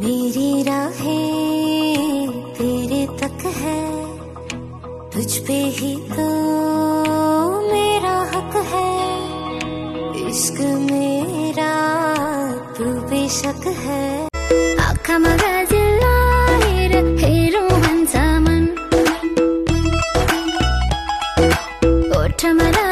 मेरी राहें तेरे तक है। तुझ पे ही तो मेरा हक है। इश्क मेरा तू बेशक है। आखा मगाजिला Tamara